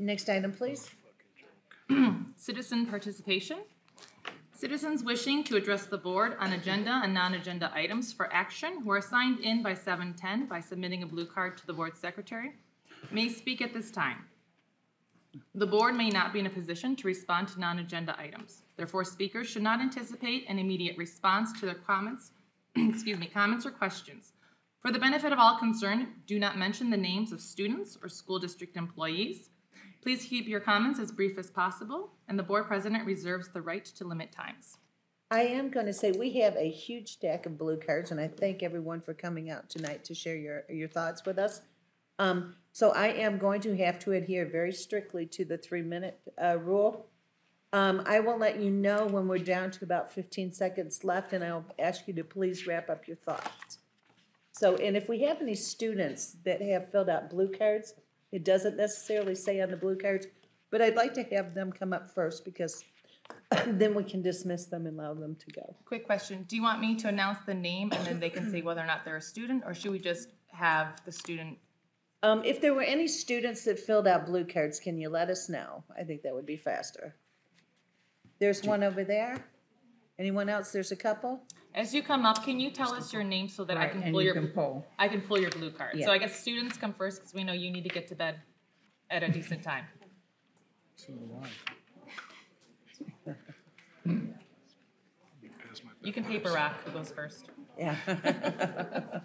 Next item, please. Citizen participation. Citizens wishing to address the board on agenda and non-agenda items for action who are signed in by seven ten by submitting a blue card to the board secretary may speak at this time. The board may not be in a position to respond to non-agenda items. Therefore, speakers should not anticipate an immediate response to their comments, excuse me, comments or questions. For the benefit of all concerned, do not mention the names of students or school district employees. Please keep your comments as brief as possible, and the board president reserves the right to limit times. I am going to say, we have a huge stack of blue cards, and I thank everyone for coming out tonight to share your, your thoughts with us. Um, so I am going to have to adhere very strictly to the three-minute, uh, rule. Um, I will let you know when we're down to about fifteen seconds left, and I'll ask you to please wrap up your thoughts. So, and if we have any students that have filled out blue cards, it doesn't necessarily say on the blue cards, but I'd like to have them come up first because then we can dismiss them and allow them to go. Quick question, do you want me to announce the name and then they can say whether or not they're a student, or should we just have the student? Um, if there were any students that filled out blue cards, can you let us know? I think that would be faster. There's one over there. Anyone else? There's a couple? As you come up, can you tell us your name so that I can pull you your, can pull. I can pull your blue card? Yeah. So I guess students come first, because we know you need to get to bed at a decent time. You can paper rock who goes first. Yeah.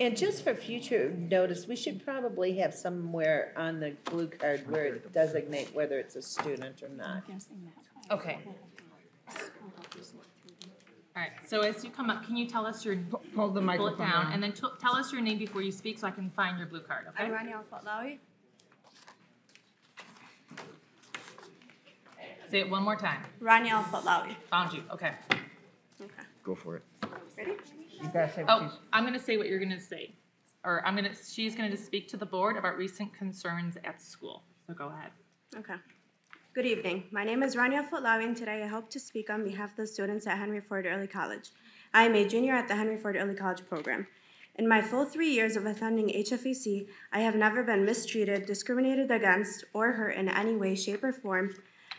And just for future notice, we should probably have somewhere on the blue card where it designate whether it's a student or not. Okay. All right, so as you come up, can you tell us your, Pull the pull it microphone down, down. and then t- tell us your name before you speak so I can find your blue card, I'm okay? Rania Al-Fatlawi. Say it one more time. Rania Al-Fatlawi. Found you, okay. Okay. Go for it. Ready? You gotta say what Oh, she's, I'm gonna say what you're gonna say. Or I'm gonna, she's gonna just speak to the board about recent concerns at school. So go ahead. Okay. Good evening. My name is Rania Al-Fatlawi, and today I hope to speak on behalf of the students at Henry Ford Early College. I am a junior at the Henry Ford Early College program. In my full three years of attending HFEC, I have never been mistreated, discriminated against, or hurt in any way, shape, or form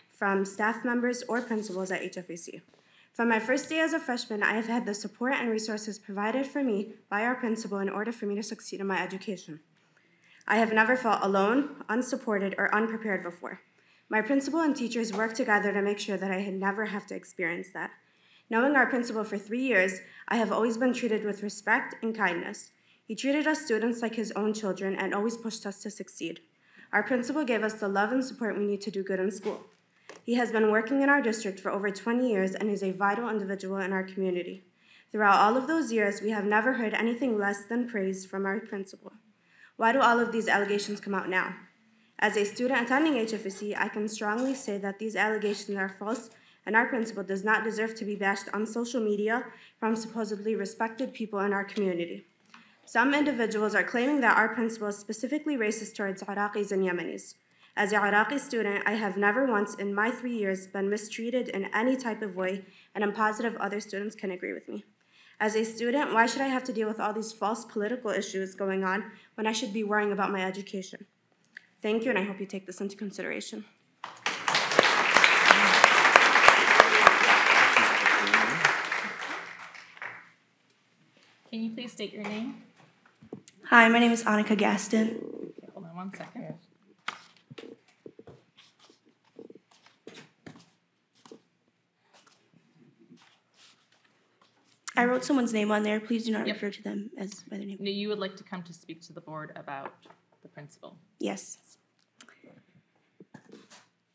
from staff members or principals at HFEC. From my first day as a freshman, I have had the support and resources provided for me by our principal in order for me to succeed in my education. I have never felt alone, unsupported, or unprepared before. My principal and teachers worked together to make sure that I had never have to experience that. Knowing our principal for three years, I have always been treated with respect and kindness. He treated us students like his own children and always pushed us to succeed. Our principal gave us the love and support we need to do good in school. He has been working in our district for over 20 years and is a vital individual in our community. Throughout all of those years, we have never heard anything less than praise from our principal. Why do all of these allegations come out now? As a student attending HFSC, I can strongly say that these allegations are false and our principal does not deserve to be bashed on social media from supposedly respected people in our community. Some individuals are claiming that our principal is specifically racist towards Iraqis and Yemenis. As a Iraqi student, I have never once in my three years been mistreated in any type of way, and I'm positive other students can agree with me. As a student, why should I have to deal with all these false political issues going on when I should be worrying about my education? Thank you, and I hope you take this into consideration. Can you please state your name? Hi, my name is Annika Gaston. Hold on one second. I wrote someone's name on there. Please do not Yep. refer to them as by their name. No, You would like to come to speak to the board about the principal. Yes.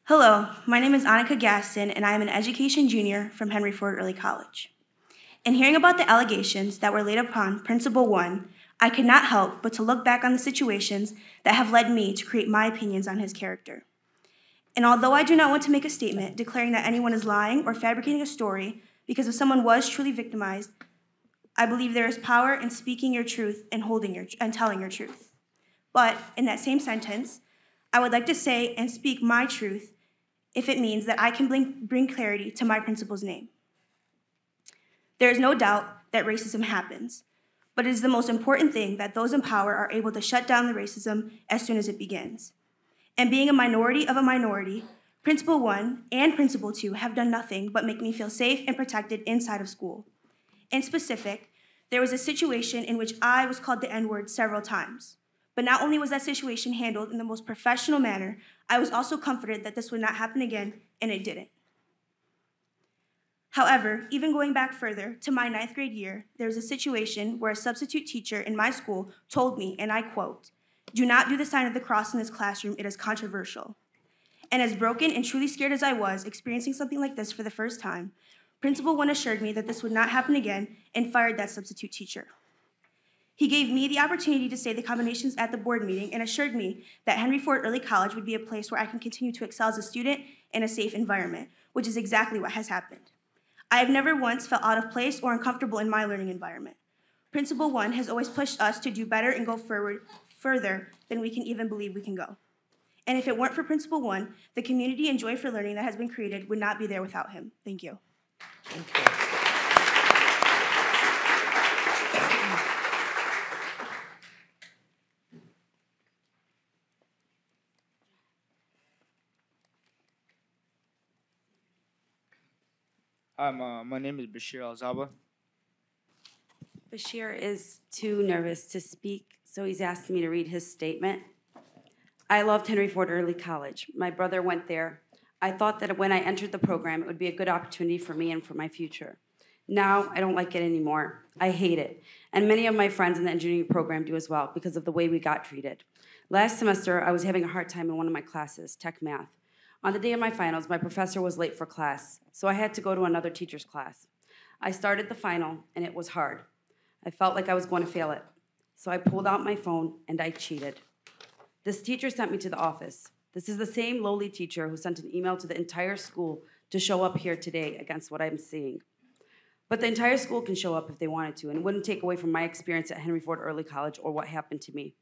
Hello, my name is Annika Gaston, and I am an education junior from Henry Ford Early College. In hearing about the allegations that were laid upon Principal One, I could not help but to look back on the situations that have led me to create my opinions on his character. And although I do not want to make a statement declaring that anyone is lying or fabricating a story because if someone was truly victimized, I believe there is power in speaking your truth and holding your and telling your truth. But in that same sentence, I would like to say and speak my truth if it means that I can bring, bring clarity to my principal's name. There is no doubt that racism happens, but it is the most important thing that those in power are able to shut down the racism as soon as it begins. And being a minority of a minority, Principal 1 and Principal 2 have done nothing but make me feel safe and protected inside of school. In specific, there was a situation in which I was called the N word several times. But not only was that situation handled in the most professional manner, I was also comforted that this would not happen again, and it didn't. However, even going back further to my ninth grade year, there was a situation where a substitute teacher in my school told me, and I quote, Do not do the sign of the cross in this classroom, it is controversial. And as broken and truly scared as I was, experiencing something like this for the first time, Principal 1 assured me that this would not happen again and fired that substitute teacher. He gave me the opportunity to say the combinations at the board meeting and assured me that Henry Ford Early College would be a place where I can continue to excel as a student in a safe environment, which is exactly what has happened. I have never once felt out of place or uncomfortable in my learning environment. Principal 1 has always pushed us to do better and go forward further than we can even believe we can go. And if it weren't for Principal 1, the community and joy for learning that has been created would not be there without him. Thank you. Thank you. Um, uh, my name is Bashir Alzaba. Bashir is too nervous to speak, so he's asked me to read his statement. I loved Henry Ford Early College. My brother went there. I thought that when I entered the program, it would be a good opportunity for me and for my future. Now, I don't like it anymore. I hate it. And many of my friends in the engineering program do as well because of the way we got treated. Last semester, I was having a hard time in one of my classes, tech math. On the day of my finals, my professor was late for class, so I had to go to another teacher's class. I started the final, and it was hard. I felt like I was going to fail it. So I pulled out my phone and I cheated. This teacher sent me to the office. This is the same lowly teacher who sent an email to the entire school to show up here today against what I'm seeing. But the entire school can show up if they wanted to, and it wouldn't take away from my experience at Henry Ford Early College or what happened to me.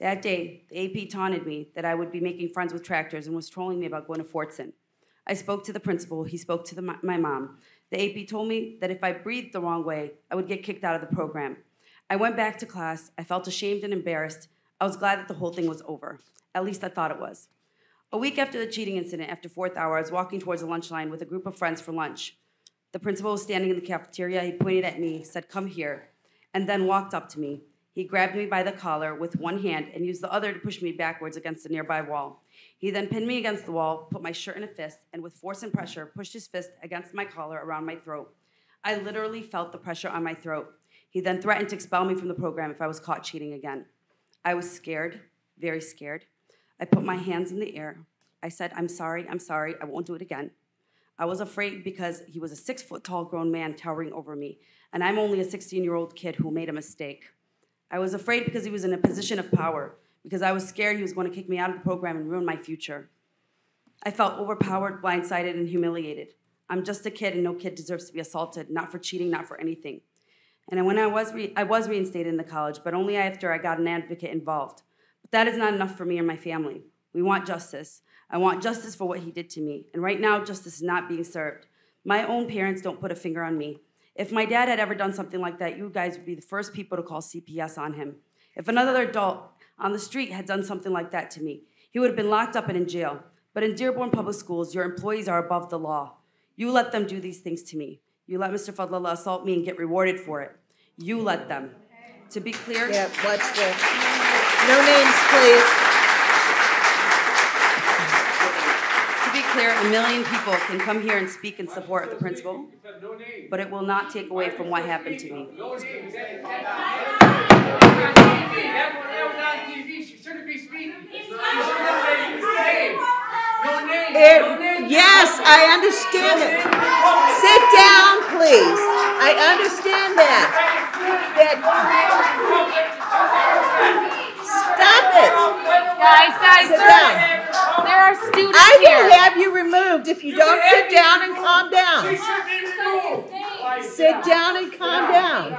That day, the AP taunted me that I would be making friends with tractors and was trolling me about going to Fordson. I spoke to the principal, he spoke to the, my mom. The AP told me that if I breathed the wrong way, I would get kicked out of the program. I went back to class. I felt ashamed and embarrassed. I was glad that the whole thing was over. At least I thought it was. A week after the cheating incident, after fourth hour, I was walking towards the lunch line with a group of friends for lunch. The principal was standing in the cafeteria. He pointed at me, said, Come here, and then walked up to me. He grabbed me by the collar with one hand and used the other to push me backwards against a nearby wall. He then pinned me against the wall, put my shirt in a fist, and with force and pressure, pushed his fist against my collar around my throat. I literally felt the pressure on my throat. He then threatened to expel me from the program if I was caught cheating again. I was scared, very scared. I put my hands in the air. I said, I'm sorry, I'm sorry, I won't do it again. I was afraid because he was a six foot tall grown man towering over me, and I'm only a 16 year old kid who made a mistake. I was afraid because he was in a position of power, because I was scared he was going to kick me out of the program and ruin my future. I felt overpowered, blindsided, and humiliated. I'm just a kid, and no kid deserves to be assaulted, not for cheating, not for anything. And when I was, re- I was reinstated in the college, but only after I got an advocate involved. But that is not enough for me or my family. We want justice. I want justice for what he did to me. And right now, justice is not being served. My own parents don't put a finger on me. If my dad had ever done something like that, you guys would be the first people to call CPS on him. If another adult on the street had done something like that to me, he would have been locked up and in jail. But in Dearborn Public Schools, your employees are above the law. You let them do these things to me. You let Mr. Fadlallah assault me and get rewarded for it. You let them. To be clear, Yeah, watch the, no names, please. to be clear, a million people can come here and speak in support of the principal, but it will not take away from what happened to me. That was on TV. She shouldn't be speaking. She shouldn't have said No name. It- yes, I understand it. Sit down, please. I understand that. That, stop it. Guys, guys, Sit there down. are, there are students I here. will have you removed if you don't sit down and calm down. should be removed. Sit down and calm down.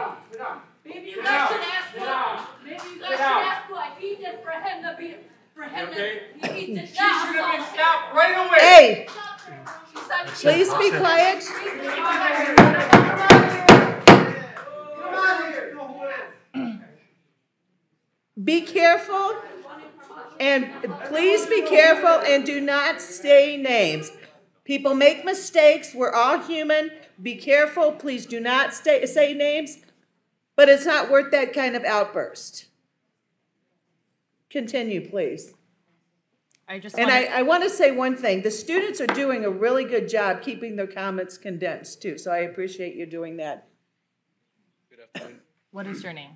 Maybe you guys should ask Sit what, down. maybe you guys should ask what he did for him to be, okay. he should have been stopped right away. Hey, please be quiet. Be careful and please be careful and do not say names. People make mistakes. We're all human. Be careful. Please do not stay, say names. But it's not worth that kind of outburst. Continue, please. I just And want I, I want to say one thing. The students are doing a really good job keeping their comments condensed too. So I appreciate you doing that. Good afternoon. what is your name?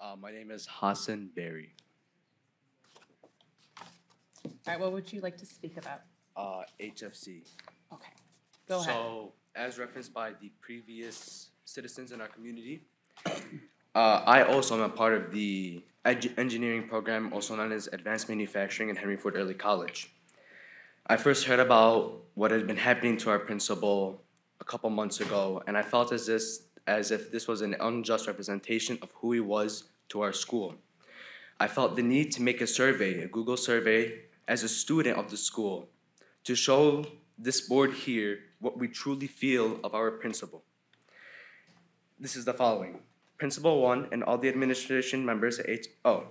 Uh, my name is Hassan Berry. All right, what would you like to speak about? Uh, HFC. Okay, go ahead. So, as referenced by the previous citizens in our community, uh, I also am a part of the edu- engineering program, also known as Advanced Manufacturing in Henry Ford Early College. I first heard about what had been happening to our principal a couple months ago, and I felt as this as if this was an unjust representation of who he was to our school. I felt the need to make a survey, a Google survey, as a student of the school, to show this board here what we truly feel of our principal. This is the following. Principal one and all the administration members at H, oh,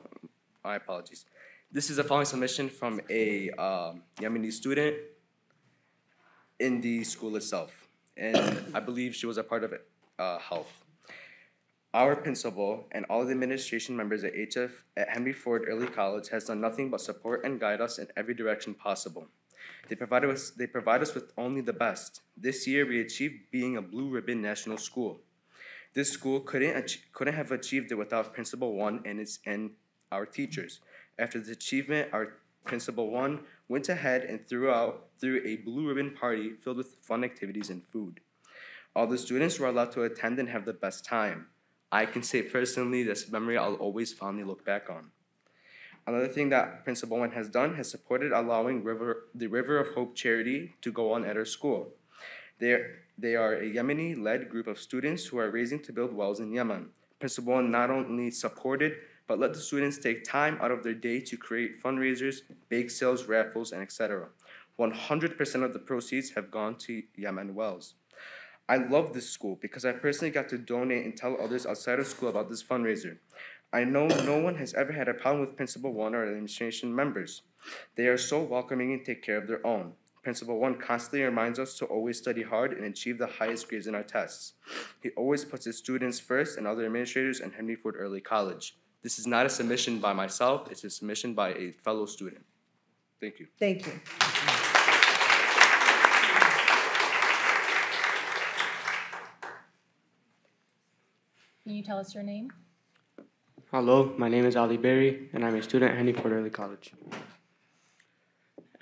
my apologies. This is the following submission from a um, Yemeni student in the school itself. And I believe she was a part of uh, health. Our principal and all the administration members at HF at Henry Ford Early College has done nothing but support and guide us in every direction possible. They provide us, they provide us with only the best. This year, we achieved being a blue ribbon national school. This school couldn't, couldn't have achieved it without Principal One and, its, and our teachers. After this achievement, our Principal One went ahead and threw out threw a blue ribbon party filled with fun activities and food. All the students were allowed to attend and have the best time. I can say personally, this memory I'll always fondly look back on. Another thing that Principal One has done has supported allowing River, the River of Hope charity to go on at our school. They're, they are a Yemeni led group of students who are raising to build wells in Yemen. Principal not only supported, but let the students take time out of their day to create fundraisers, bake sales, raffles, and etc. 100% of the proceeds have gone to Yemen wells. I love this school because I personally got to donate and tell others outside of school about this fundraiser. I know no one has ever had a problem with Principal One or administration members. They are so welcoming and take care of their own. Principal One constantly reminds us to always study hard and achieve the highest grades in our tests. He always puts his students first and other administrators in Henry Ford Early College. This is not a submission by myself, it's a submission by a fellow student. Thank you. Thank you. Can you tell us your name? Hello, my name is Ali Berry, and I'm a student at Henry Ford Early College.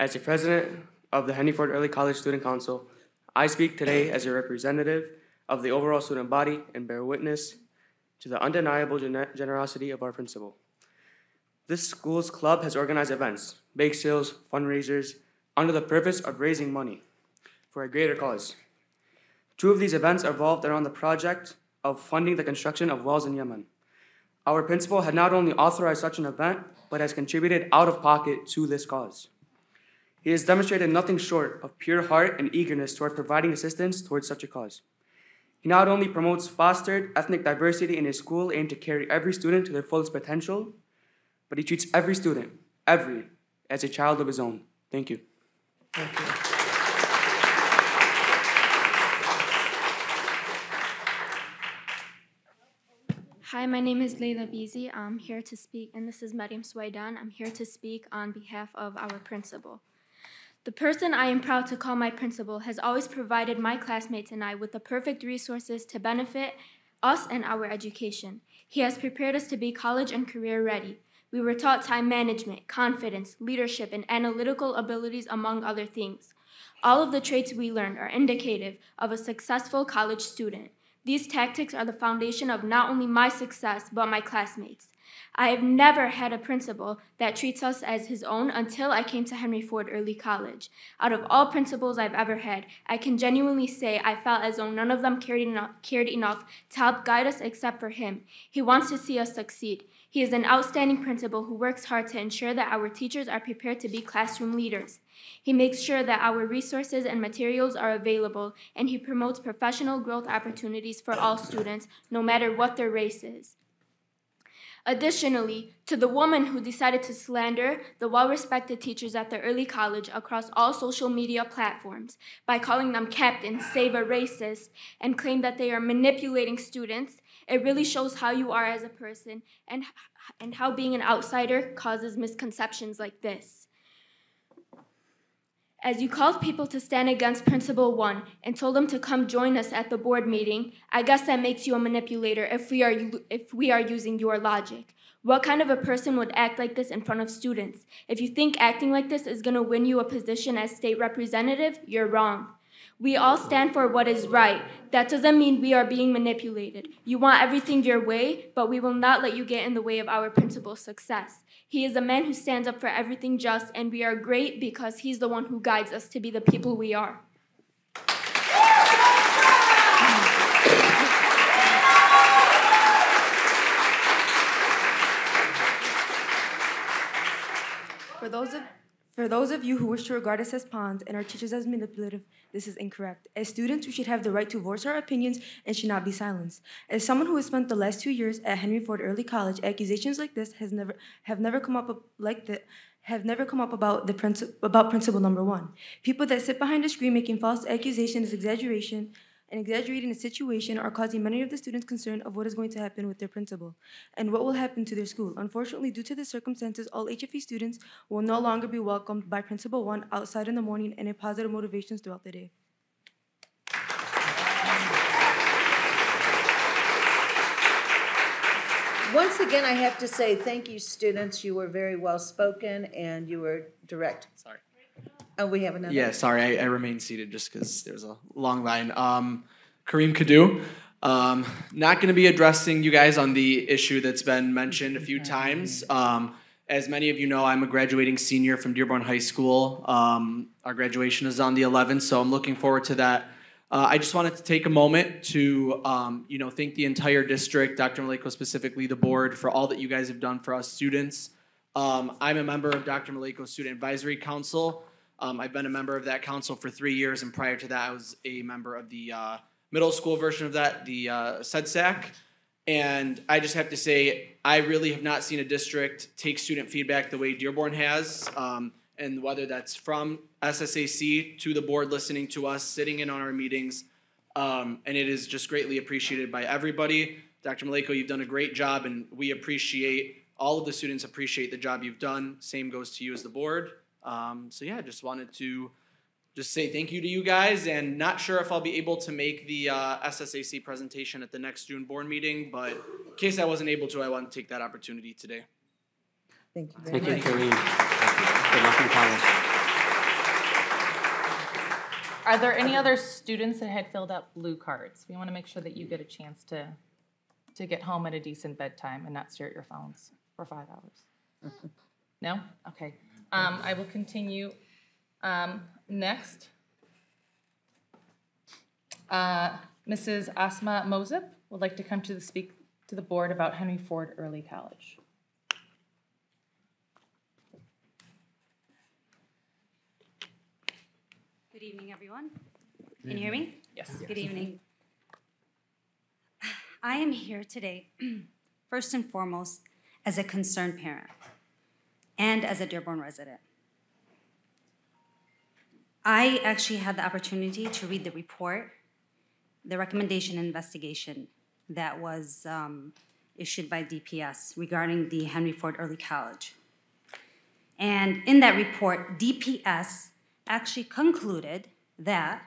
As the president of the Henry Ford Early College Student Council, I speak today as a representative of the overall student body and bear witness to the undeniable gener- generosity of our principal. This school's club has organized events, bake sales, fundraisers, under the purpose of raising money for a greater cause. Two of these events revolved around the project of funding the construction of wells in Yemen. Our principal had not only authorized such an event, but has contributed out of pocket to this cause. He has demonstrated nothing short of pure heart and eagerness toward providing assistance towards such a cause. He not only promotes fostered ethnic diversity in his school aimed to carry every student to their fullest potential, but he treats every student, every, as a child of his own. Thank you. Thank you. Hi, my name is Leila Bizi. I'm here to speak, and this is Mariam Swaidan. I'm here to speak on behalf of our principal. The person I am proud to call my principal has always provided my classmates and I with the perfect resources to benefit us and our education. He has prepared us to be college and career ready. We were taught time management, confidence, leadership, and analytical abilities, among other things. All of the traits we learned are indicative of a successful college student. These tactics are the foundation of not only my success, but my classmates. I have never had a principal that treats us as his own until I came to Henry Ford Early College. Out of all principals I've ever had, I can genuinely say I felt as though none of them cared enough, cared enough to help guide us except for him. He wants to see us succeed. He is an outstanding principal who works hard to ensure that our teachers are prepared to be classroom leaders. He makes sure that our resources and materials are available, and he promotes professional growth opportunities for all students, no matter what their race is. Additionally, to the woman who decided to slander the well respected teachers at the early college across all social media platforms by calling them captain, save a racist, and claim that they are manipulating students, it really shows how you are as a person and, and how being an outsider causes misconceptions like this. As you called people to stand against Principle One and told them to come join us at the board meeting, I guess that makes you a manipulator if we are if we are using your logic. What kind of a person would act like this in front of students? If you think acting like this is going to win you a position as state representative, you're wrong. We all stand for what is right. That doesn't mean we are being manipulated. You want everything your way, but we will not let you get in the way of our principal's success. He is a man who stands up for everything just, and we are great because he's the one who guides us to be the people we are. For those of for those of you who wish to regard us as pawns and our teachers as manipulative, this is incorrect. As students, we should have the right to voice our opinions and should not be silenced. As someone who has spent the last two years at Henry Ford Early College, accusations like this has never have never come up like that have never come up about the princi- about principle number one. People that sit behind a screen making false accusations, exaggeration, and exaggerating the situation are causing many of the students concern of what is going to happen with their principal and what will happen to their school. Unfortunately, due to the circumstances, all HFE students will no longer be welcomed by Principal One outside in the morning and in positive motivations throughout the day. Once again, I have to say, thank you, students. You were very well spoken and you were direct. Sorry. Oh, we have another. Yeah, sorry, I, I remain seated just because there's a long line. Um, Kareem Kadu. Um, not going to be addressing you guys on the issue that's been mentioned a few times. Um, as many of you know, I'm a graduating senior from Dearborn High School. Um, our graduation is on the 11th, so I'm looking forward to that. Uh, I just wanted to take a moment to, um, you know, thank the entire district, Dr. Maleyko specifically, the board, for all that you guys have done for us students. Um, I'm a member of Dr. Maleyko's Student Advisory Council. Um, I've been a member of that council for three years, and prior to that, I was a member of the uh, middle school version of that, the uh, SEDSAC. And I just have to say, I really have not seen a district take student feedback the way Dearborn has. Um, and whether that's from SSAC to the board listening to us, sitting in on our meetings. Um, and it is just greatly appreciated by everybody. Dr. Maleyko, you've done a great job, and we appreciate all of the students appreciate the job you've done. Same goes to you as the board. Um, so yeah, just wanted to just say thank you to you guys, and not sure if I'll be able to make the uh, SSAC presentation at the next June board meeting, but in case I wasn't able to, I want to take that opportunity today. Thank you very Thank you, much. Kareem. Good luck. Are there any other students that had filled out blue cards? We want to make sure that you get a chance to, to get home at a decent bedtime and not stare at your phones for five hours. No? Okay. Um, I will continue. Um, next. Uh, Mrs. Asma Mosip would like to come to the speak to the board about Henry Ford Early College. Good evening, everyone. Can you hear me? Yes. Good evening. I am here today, first and foremost, as a concerned parent and as a Dearborn resident. I actually had the opportunity to read the report, the recommendation investigation that was um, issued by DPS regarding the Henry Ford Early College. And in that report, DPS actually concluded that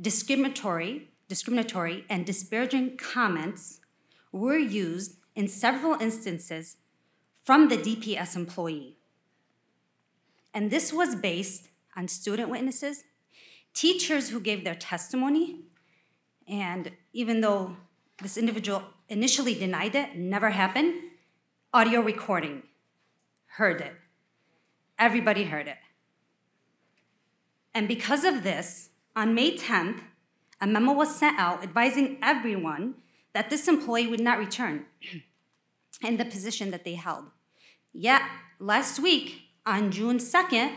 discriminatory, discriminatory and disparaging comments were used in several instances from the DPS employee. And this was based on student witnesses, teachers who gave their testimony, and even though this individual initially denied it, never happened, audio recording heard it. Everybody heard it. And because of this, on May 10th, a memo was sent out advising everyone that this employee would not return in the position that they held. Yet, last week, on June 2nd,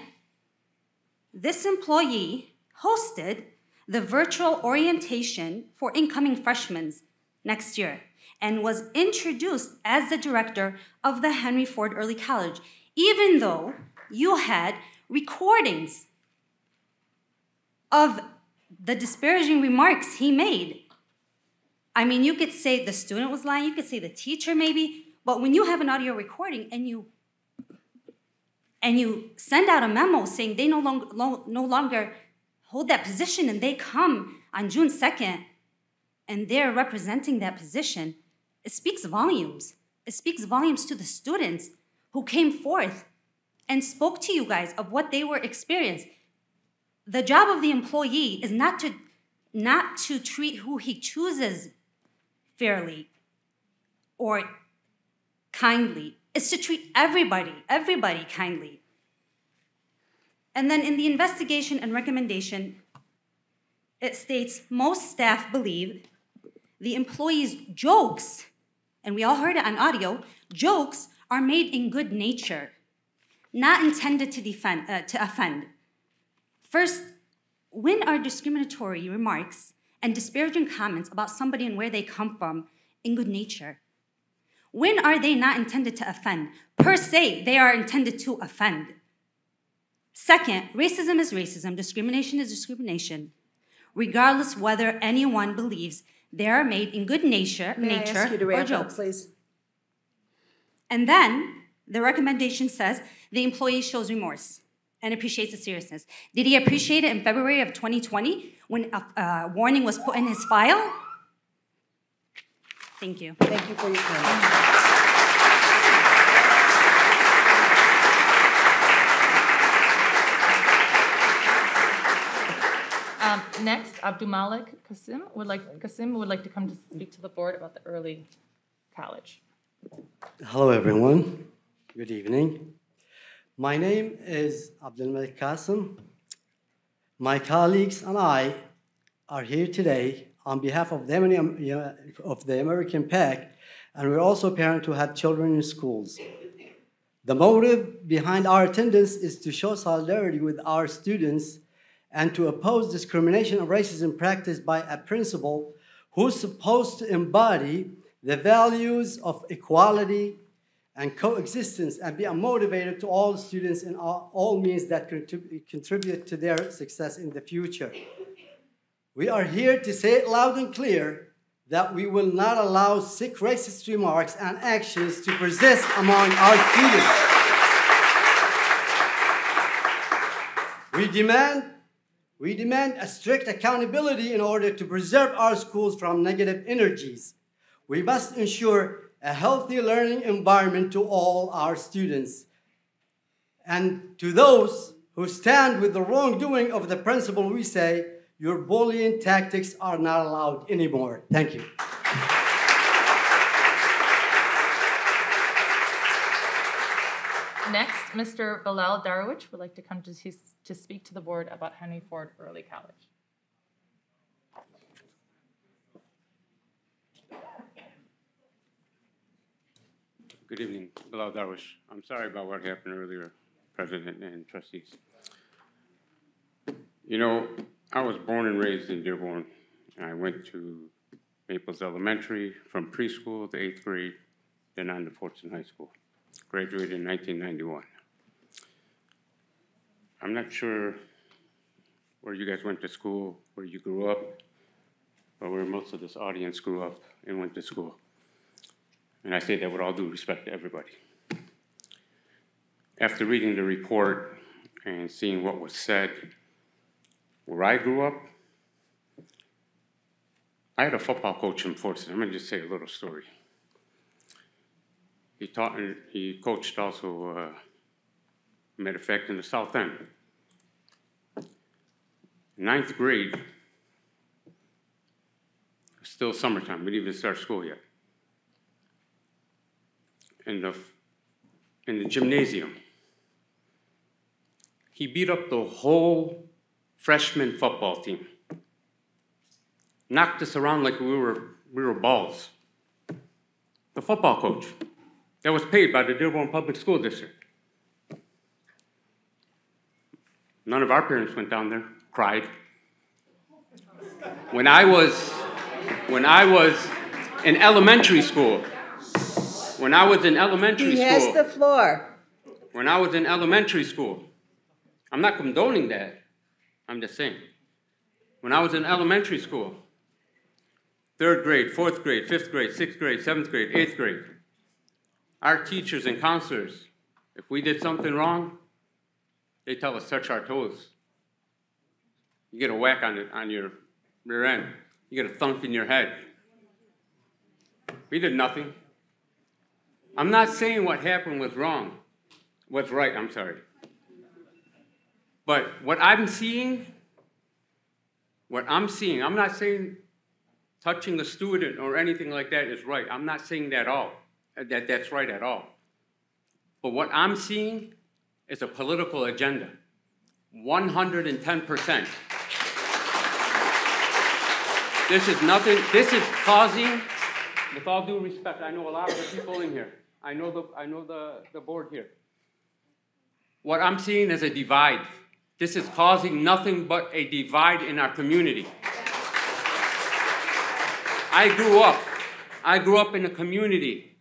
this employee hosted the virtual orientation for incoming freshmen next year. and was introduced as the director of the Henry Ford Early College, even though you had recordings of the disparaging remarks he made. I mean, you could say the student was lying, you could say the teacher maybe, but when you have an audio recording and you and you send out a memo saying they no longer no longer hold that position and they come on June 2nd and they're representing that position, it speaks volumes. It speaks volumes to the students who came forth and spoke to you guys of what they were experiencing. The job of the employee is not to not to treat who he chooses fairly or kindly. It's to treat everybody, everybody kindly. And then in the investigation and recommendation, it states most staff believe the employees' jokes, and we all heard it on audio, jokes are made in good nature, not intended to, defend, uh, to offend. First, when are discriminatory remarks and disparaging comments about somebody and where they come from in good nature? When are they not intended to offend? Per se, they are intended to offend. Second, racism is racism, discrimination is discrimination, regardless whether anyone believes they are made in good nature, May I nature ask you to or up, jokes. please? And then the recommendation says the employee shows remorse and appreciates the seriousness. Did he appreciate it in February of 2020 when a uh, warning was put in his file? Thank you. Thank you for your time. Um, next, Abdulmalik Kasim would like, Kasim would like to come to speak to the board about the early college. Hello, everyone. Good evening. My name is Abdulmalik Qasim. My colleagues and I are here today on behalf of the, of the American PAC, and we're also parents who have children in schools. The motive behind our attendance is to show solidarity with our students and to oppose discrimination and racism practiced by a principal who's supposed to embody the values of equality and coexistence and be a motivator to all students in all, all means that contrib- contribute to their success in the future. We are here to say it loud and clear that we will not allow sick racist remarks and actions to persist among our students. We demand we demand a strict accountability in order to preserve our schools from negative energies. We must ensure a healthy learning environment to all our students. And to those who stand with the wrongdoing of the principal, we say, your bullying tactics are not allowed anymore. Thank you. Next, Mr. Bilal Darwich would like to come to, to speak to the board about Henry Ford Early College. Good evening, Bilal Darwish. I'm sorry about what happened earlier, President and trustees. You know, I was born and raised in Dearborn. I went to Maples Elementary from preschool to eighth grade, then on to Fordson High School. Graduated in 1991. I'm not sure where you guys went to school, where you grew up, or where most of this audience grew up and went to school. And I say that with all due respect to everybody. After reading the report and seeing what was said, where I grew up, I had a football coach in Fordson. I'm gonna just say a little story. He taught, and he coached also, uh, matter of fact, in the South End. Ninth grade, still summertime, we didn't even start school yet. In the, in the gymnasium, he beat up the whole freshman football team. Knocked us around like we were, we were balls. The football coach that was paid by the Dearborn Public School District. None of our parents went down there, cried. When I was, when I was in elementary school, when I was in elementary He has school, the floor. when I was in elementary school, I'm not condoning that. I'm just saying. When I was in elementary school, third grade, fourth grade, fifth grade, sixth grade, seventh grade, eighth grade, our teachers and counselors, if we did something wrong, they tell us touch our toes. You get a whack on it on your rear end. You get a thunk in your head. We did nothing. I'm not saying what happened was wrong. What's right, I'm sorry. But what I'm seeing, what I'm seeing, I'm not saying touching a student or anything like that is right. I'm not saying that at all uh, that that's right at all. But what I'm seeing is a political agenda. 110%. This is nothing, this is causing, with all due respect, I know a lot of the people in here. I know the, I know the, the board here. What I'm seeing is a divide. This is causing nothing but a divide in our community. I grew up, I grew up in a community.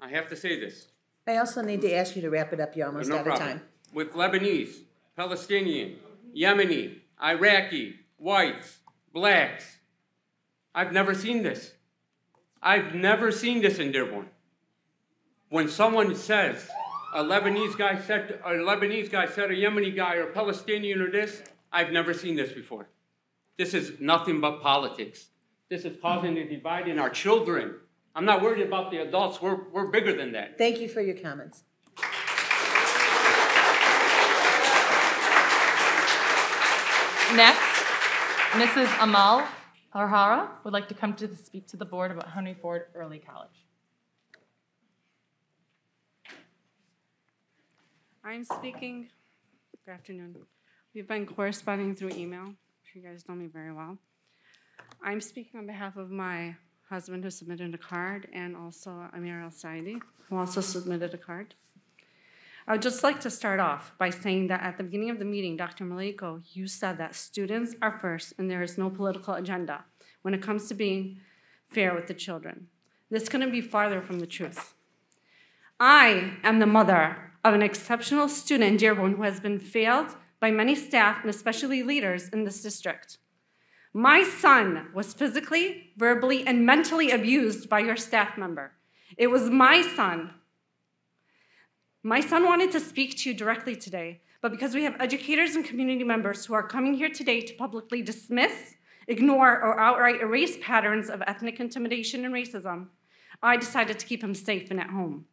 I have to say this. I also need to ask you to wrap it up. You're almost No out of time. With Lebanese, Palestinian, Yemeni, Iraqi, whites, blacks. I've never seen this. I've never seen this in Dearborn. When someone says a Lebanese guy said a Lebanese guy said a Yemeni guy or a Palestinian or this, I've never seen this before. This is nothing but politics. This is causing a divide in our children. I'm not worried about the adults. We're, we're bigger than that. Thank you for your comments. Next, Mrs. Amal Arhara would like to come to the- speak to the board about Henry Ford Early College. I'm speaking, good afternoon. We've been corresponding through email. You guys know me very well. I'm speaking on behalf of my husband who submitted a card and also Amir El Saidi, who also submitted a card. I would just like to start off by saying that at the beginning of the meeting, Dr. Maleyko, you said that students are first and there is no political agenda when it comes to being fair with the children. This couldn't be farther from the truth. I am the mother of an exceptional student in Dearborn who has been failed by many staff and especially leaders in this district. My son was physically, verbally, and mentally abused by your staff member. It was my son. My son wanted to speak to you directly today, but because we have educators and community members who are coming here today to publicly dismiss, ignore, or outright erase patterns of ethnic intimidation and racism, I decided to keep him safe and at home.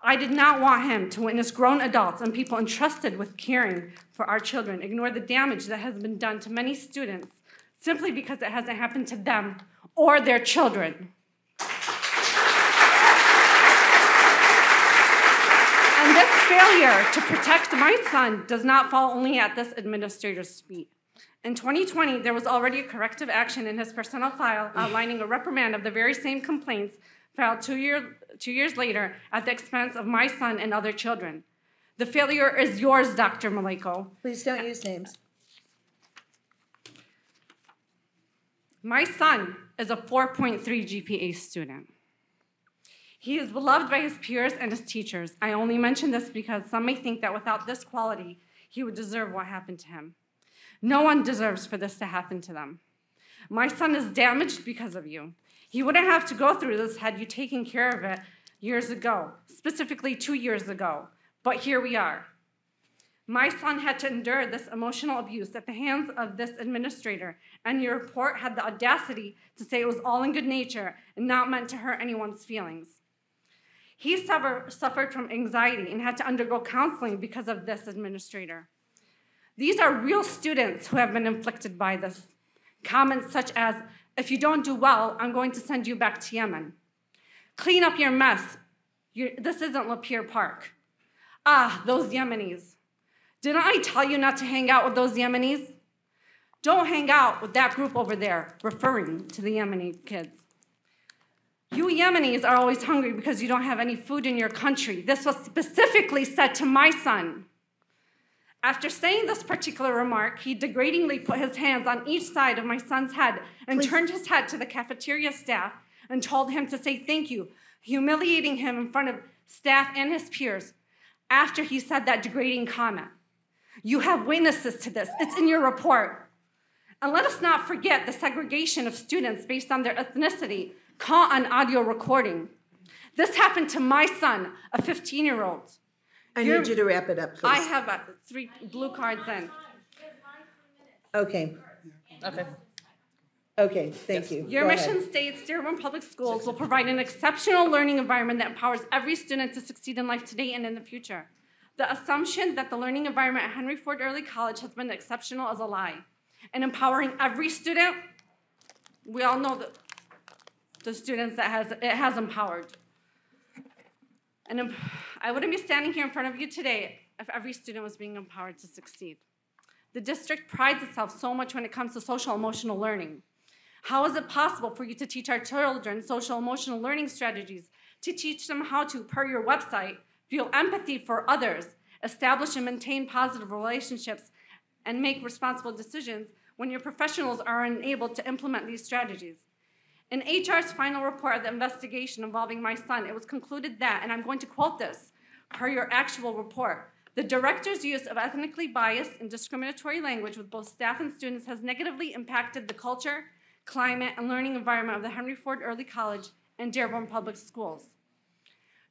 I did not want him to witness grown adults and people entrusted with caring for our children ignore the damage that has been done to many students simply because it hasn't happened to them or their children. And this failure to protect my son does not fall only at this administrator's feet. In 2020, there was already a corrective action in his personnel file outlining a reprimand of the very same complaints filed two, year, two years later at the expense of my son and other children. The failure is yours, Dr. Maleyko. Please don't use names. My son is a 4.3 GPA student. He is beloved by his peers and his teachers. I only mention this because some may think that without this quality, he would deserve what happened to him. No one deserves for this to happen to them. My son is damaged because of you. He wouldn't have to go through this had you taken care of it years ago, specifically two years ago. But here we are. My son had to endure this emotional abuse at the hands of this administrator, and your report had the audacity to say it was all in good nature and not meant to hurt anyone's feelings. He suffer, suffered from anxiety and had to undergo counseling because of this administrator. These are real students who have been inflicted by this. Comments such as, if you don't do well, I'm going to send you back to Yemen. Clean up your mess. You're, this isn't Lapeer Park. Ah, those Yemenis. Didn't I tell you not to hang out with those Yemenis? Don't hang out with that group over there, referring to the Yemeni kids. You Yemenis are always hungry because you don't have any food in your country. This was specifically said to my son. After saying this particular remark, he degradingly put his hands on each side of my son's head and turned his head to the cafeteria staff and told him to say thank you, humiliating him in front of staff and his peers after he said that degrading comment. You have witnesses to this, it's in your report. And let us not forget the segregation of students based on their ethnicity caught on audio recording. This happened to my son, a 15 year old. I need you to wrap it up, please. I have uh, three blue cards in. Okay, Okay. okay, thank you. Your Go ahead. mission states Dearborn Public Schools will provide an exceptional learning environment that empowers every student to succeed in life today and in the future. The assumption that the learning environment at Henry Ford Early College has been exceptional is a lie. And empowering every student, we all know that the students that has it has empowered. And I wouldn't be standing here in front of you today if every student was being empowered to succeed. The district prides itself so much when it comes to social emotional learning. How is it possible for you to teach our children social emotional learning strategies, to teach them how to, per your website, feel empathy for others, establish and maintain positive relationships, and make responsible decisions when your professionals are unable to implement these strategies? In HR's final report of the investigation involving my son, it was concluded that, and I'm going to quote this per your actual report, the director's use of ethnically biased and discriminatory language with both staff and students has negatively impacted the culture, climate, and learning environment of the Henry Ford Early College and Dearborn Public Schools.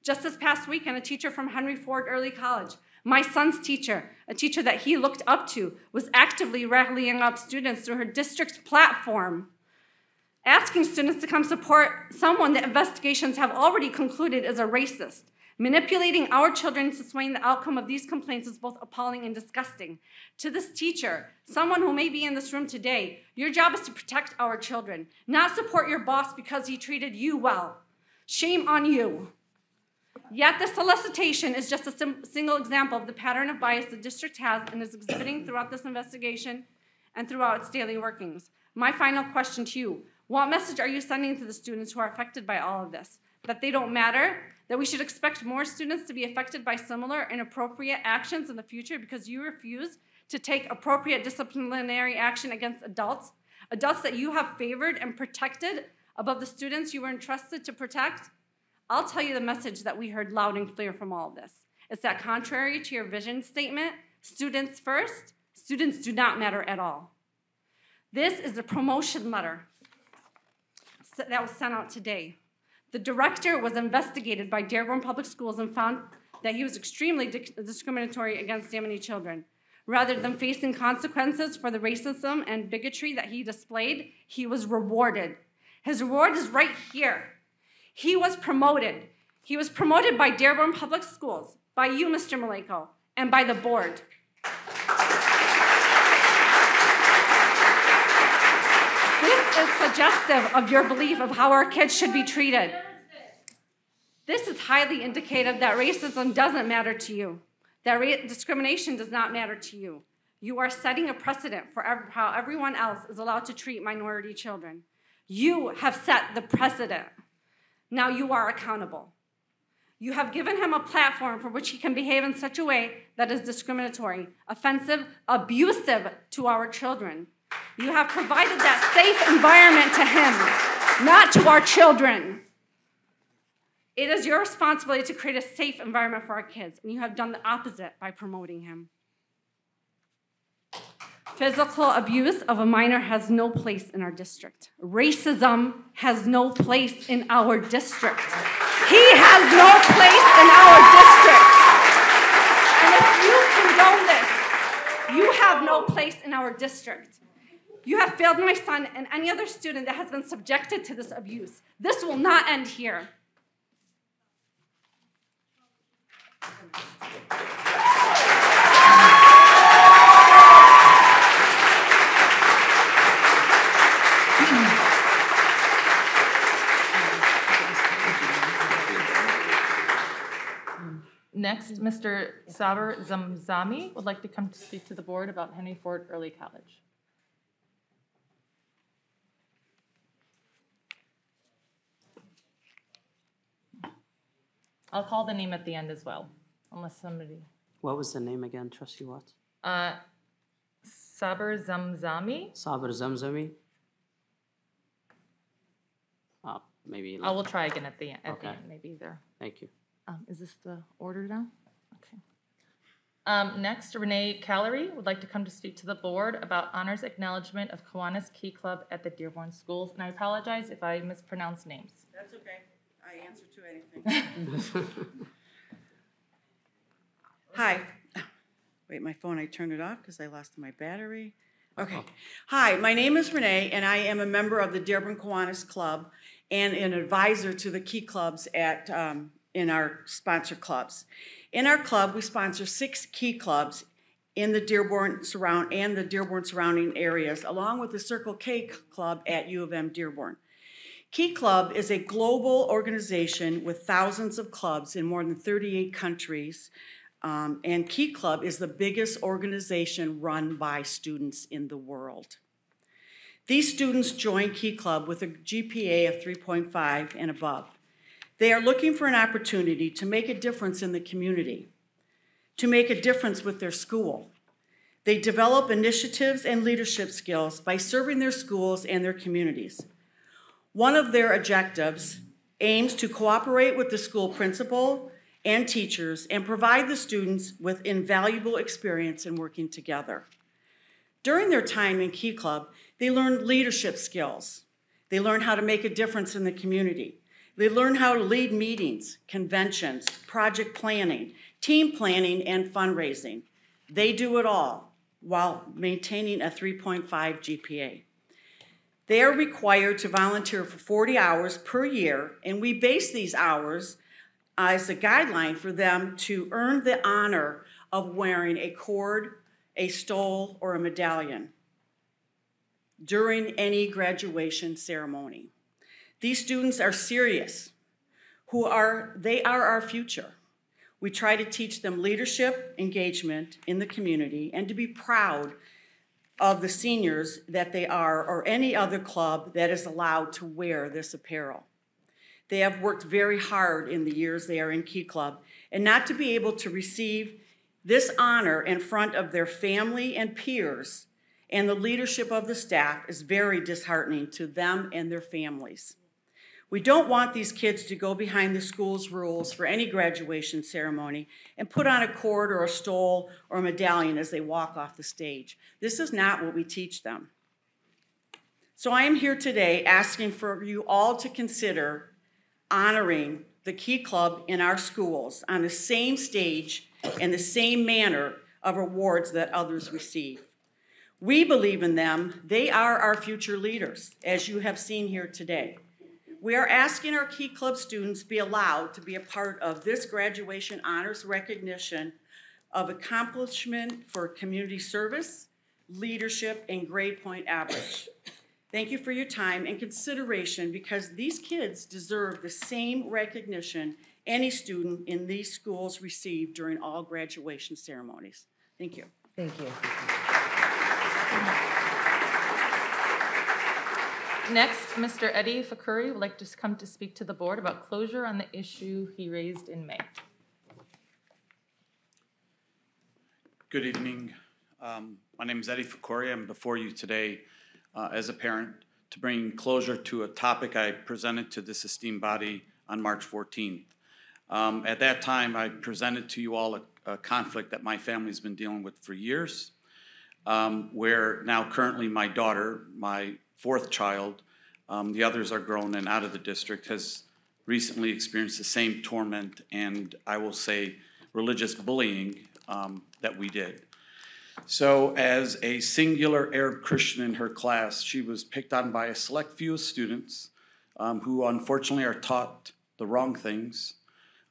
Just this past weekend, a teacher from Henry Ford Early College, my son's teacher, a teacher that he looked up to, was actively rallying up students through her district platform, asking students to come support someone that investigations have already concluded is a racist. Manipulating our children to sway the outcome of these complaints is both appalling and disgusting. To this teacher, someone who may be in this room today, your job is to protect our children, not support your boss because he treated you well. Shame on you. Yet the solicitation is just a single example of the pattern of bias the district has and is exhibiting throughout this investigation and throughout its daily workings. My final question to you what message are you sending to the students who are affected by all of this? That they don't matter? That we should expect more students to be affected by similar inappropriate actions in the future because you refuse to take appropriate disciplinary action against adults? Adults that you have favored and protected above the students you were entrusted to protect? I'll tell you the message that we heard loud and clear from all of this. It's that contrary to your vision statement, students first, students do not matter at all. This is the promotion letter that was sent out today. The director was investigated by Dearborn Public Schools and found that he was extremely di- discriminatory against Yemeni children. Rather than facing consequences for the racism and bigotry that he displayed, he was rewarded. His reward is right here. He was promoted. He was promoted by Dearborn Public Schools, by you, Mr. Maleyko, and by the board. This is suggestive of your belief of how our kids should be treated. This is highly indicative that racism doesn't matter to you, that ra- discrimination does not matter to you. You are setting a precedent for how everyone else is allowed to treat minority children. You have set the precedent. Now you are accountable. You have given him a platform for which he can behave in such a way that is discriminatory, offensive, abusive to our children. You have provided that safe environment to him, not to our children. It is your responsibility to create a safe environment for our kids, and you have done the opposite by promoting him. Physical abuse of a minor has no place in our district. Racism has no place in our district. He has no place in our district. And if you condone this, you have no place in our district. You have failed my son and any other student that has been subjected to this abuse. This will not end here. Next, Mr. Saber Zamzami would like to come to speak to the board about Henry Ford Early College. I'll call the name at the end as well, unless somebody, What was the name again, trustee Watts? Uh, Saber Zamzami. Saber Zamzami. Uh, maybe. I will try again at the, at the end, maybe there. Thank you. Um, is this the order now? Okay. Um, next, Renee Callery would like to come to speak to the board about honors acknowledgement of Kiwanis Key Club at the Dearborn Schools. And I apologize if I mispronounce names. That's okay. I answer to anything. Hi. Wait, my phone, I turned it off because I lost my battery. Okay. Hi, my name is Renee, and I am a member of the Dearborn Kiwanis Club and an advisor to the key clubs at, um, in our sponsor clubs. In our club, we sponsor six key clubs in the Dearborn surround, and the Dearborn surrounding areas, along with the Circle K Club at U of M Dearborn. Key Club is a global organization with thousands of clubs in more than 38 countries. Um, and Key Club is the biggest organization run by students in the world. These students join Key Club with a GPA of 3.5 and above. They are looking for an opportunity to make a difference in the community, to make a difference with their school. They develop initiatives and leadership skills by serving their schools and their communities. One of their objectives aims to cooperate with the school principal and teachers and provide the students with invaluable experience in working together. During their time in Key Club, they learn leadership skills. They learn how to make a difference in the community. They learn how to lead meetings, conventions, project planning, team planning, and fundraising. They do it all while maintaining a 3.5 GPA. They are required to volunteer for 40 hours per year, and we base these hours as a guideline for them to earn the honor of wearing a cord, a stole, or a medallion during any graduation ceremony. These students are serious, who are they are our future. We try to teach them leadership, engagement in the community, and to be proud of the seniors that they are or any other club that is allowed to wear this apparel. They have worked very hard in the years they are in Key Club, and not to be able to receive this honor in front of their family and peers and the leadership of the staff is very disheartening to them and their families. We don't want these kids to go behind the school's rules for any graduation ceremony and put on a cord or a stole or a medallion as they walk off the stage. This is not what we teach them. So I am here today asking for you all to consider honoring the Key Club in our schools on the same stage and the same manner of awards that others receive. We believe in them. They are our future leaders, as you have seen here today. We are asking our Key Club students be allowed to be a part of this graduation honors recognition of accomplishment for community service, leadership, and grade point average. Thank you for your time and consideration because these kids deserve the same recognition any student in these schools receive during all graduation ceremonies. Thank you. Thank you. Next, Mr. Eddie Fakuri would like to come to speak to the board about closure on the issue he raised in May. Good evening. Um, My name is Eddie Fakori. I'm before you today uh, as a parent to bring closure to a topic I presented to this esteemed body on March 14th. Um, At that time, I presented to you all a a conflict that my family's been dealing with for years, um, where now currently my daughter, my fourth child, um, the others are grown and out of the district, has recently experienced the same torment and I will say religious bullying um, that we did. So, as a singular Arab Christian in her class, she was picked on by a select few of students um, who unfortunately are taught the wrong things.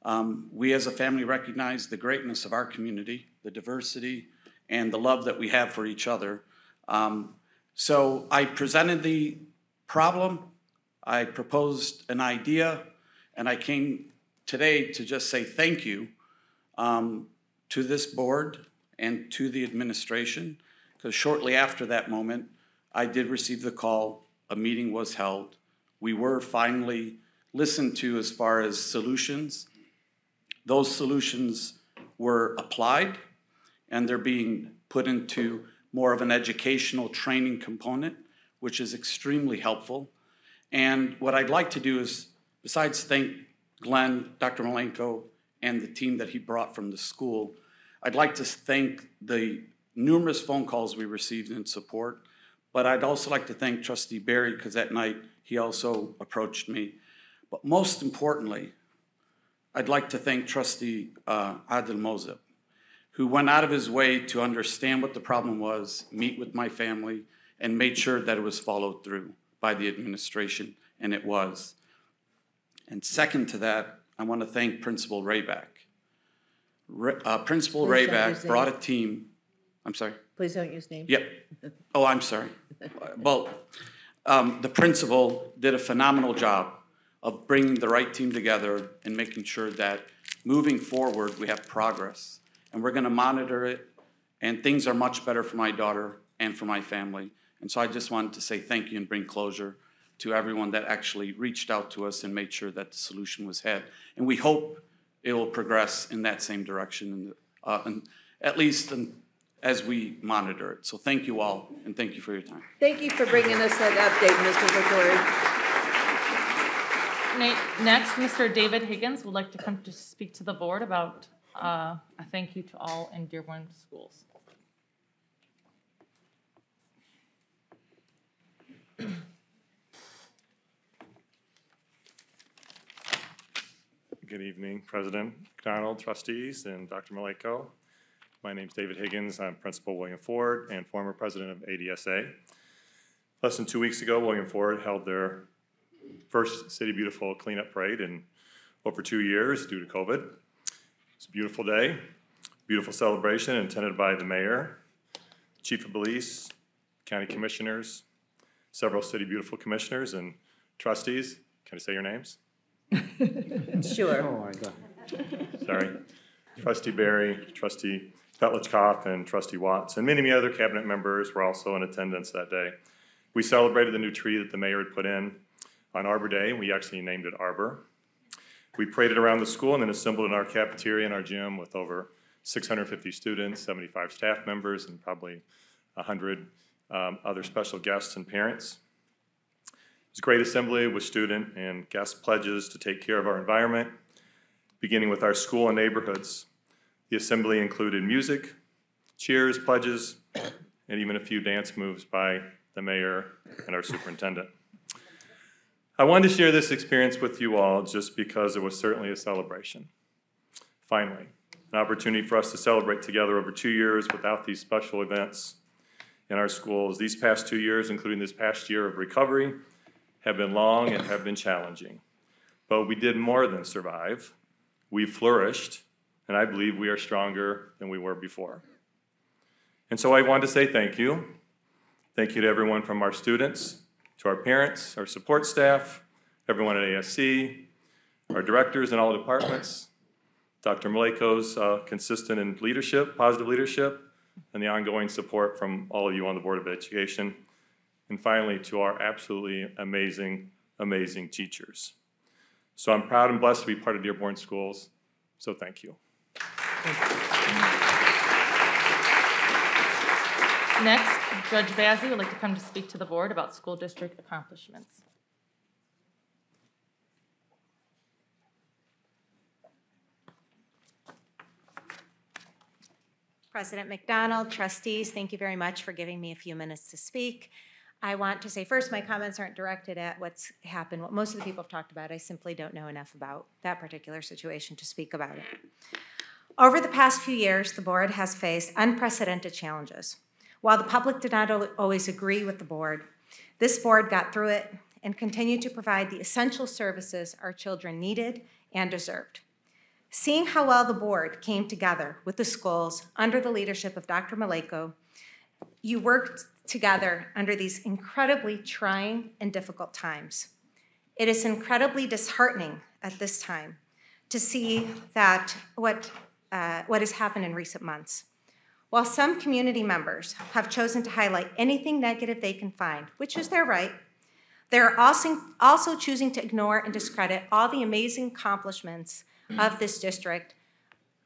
Um, we as a family recognize the greatness of our community, the diversity, and the love that we have for each other. Um, so, I presented the problem, I proposed an idea, and I came today to just say thank you um, to this board and to the administration, because shortly after that moment, I did receive the call, a meeting was held. We were finally listened to as far as solutions. Those solutions were applied, and they're being put into more of an educational training component, which is extremely helpful. And what I'd like to do is, besides thank Glenn, Dr. Maleyko, and the team that he brought from the school, I'd like to thank the numerous phone calls we received in support. But I'd also like to thank Trustee Berry, because that night he also approached me. But most importantly, I'd like to thank Trustee uh, Adil who went out of his way to understand what the problem was, meet with my family, and made sure that it was followed through by the administration, and it was. And second to that, I want to thank Principal Rayback. Ra- uh, Principal Please Rayback brought a team, I'm sorry? Please don't use names. Yep. Oh, I'm sorry. Well, um, the principal did a phenomenal job of bringing the right team together and making sure that moving forward, we have progress. And we're gonna monitor it, and things are much better for my daughter and for my family. And so I just wanted to say thank you and bring closure to everyone that actually reached out to us and made sure that the solution was had. And we hope it will progress in that same direction, and, uh, and at least in- as we monitor it. So thank you all, and thank you for your time. Thank you for bringing us that update, Mr. Licori. Na- Next, Mr. David Higgins would like to come to speak to the board about uh, a thank you to all in Dearborn schools. Good evening, President McDonald, trustees, and Dr. Maleyko. My name is David Higgins. I'm Principal William Ford and former president of ADSA. Less than two weeks ago, William Ford held their first City Beautiful cleanup parade in over two years due to COVID. It's a beautiful day, beautiful celebration attended by the mayor, chief of police, county commissioners, several City Beautiful commissioners and trustees. Can I say your names? Sure. Oh, my God. Sorry. Trustee Berry, Trustee Petlichkoff, and Trustee Watts, and many, many other cabinet members were also in attendance that day. We celebrated the new tree that the mayor had put in on Arbor Day, we actually named it Arbor. We paraded around the school and then assembled in our cafeteria and our gym with over 650 students, 75 staff members, and probably 100 um, other special guests and parents. It was a great assembly with student and guest pledges to take care of our environment, beginning with our school and neighborhoods. The assembly included music, cheers, pledges, and even a few dance moves by the mayor and our superintendent. I wanted to share this experience with you all just because it was certainly a celebration. Finally, an opportunity for us to celebrate together over two years without these special events in our schools. These past two years, including this past year of recovery, have been long and have been challenging. But we did more than survive. We flourished, and I believe we are stronger than we were before. And so I want to say thank you. Thank you to everyone from our students, to our parents, our support staff, everyone at ASC, our directors in all departments, Dr. Maleyko's uh, consistent in leadership, positive leadership, and the ongoing support from all of you on the Board of Education. And finally, to our absolutely amazing, amazing teachers. So I'm proud and blessed to be part of Dearborn Schools, so thank you. Next, Judge Bazey would like to come to speak to the board about school district accomplishments. President McDonald, trustees, thank you very much for giving me a few minutes to speak. I want to say first, my comments aren't directed at what's happened, what most of the people have talked about. I simply don't know enough about that particular situation to speak about it. Over the past few years, the board has faced unprecedented challenges. While the public did not always agree with the board, this board got through it and continued to provide the essential services our children needed and deserved. Seeing how well the board came together with the schools under the leadership of Dr. Maleyko, you worked together under these incredibly trying and difficult times. It is incredibly disheartening at this time to see that what, uh, what has happened in recent months. While some community members have chosen to highlight anything negative they can find, which is their right, they're also, also choosing to ignore and discredit all the amazing accomplishments of this district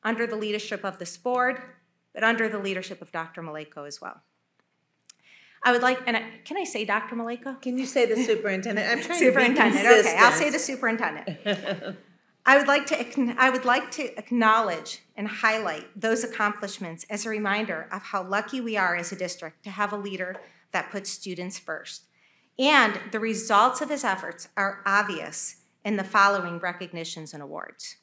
under the leadership of this board but under the leadership of Dr. Maleyko as well. I would like, and I, can I say Dr. Maleyko? Can you say the superintendent? I'm trying to be Superintendent, okay, I'll say the superintendent. I would like to, I would like to acknowledge and highlight those accomplishments as a reminder of how lucky we are as a district to have a leader that puts students first. And the results of his efforts are obvious in the following recognitions and awards.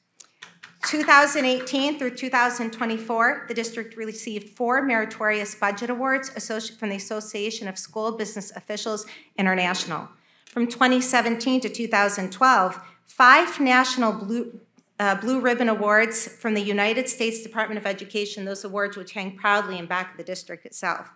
2018 through 2024, the district received four meritorious budget awards from the Association of School Business Officials International. From 2017 to 2012, five national blue, uh, blue ribbon awards from the United States Department of Education, those awards which hang proudly in back of the district itself.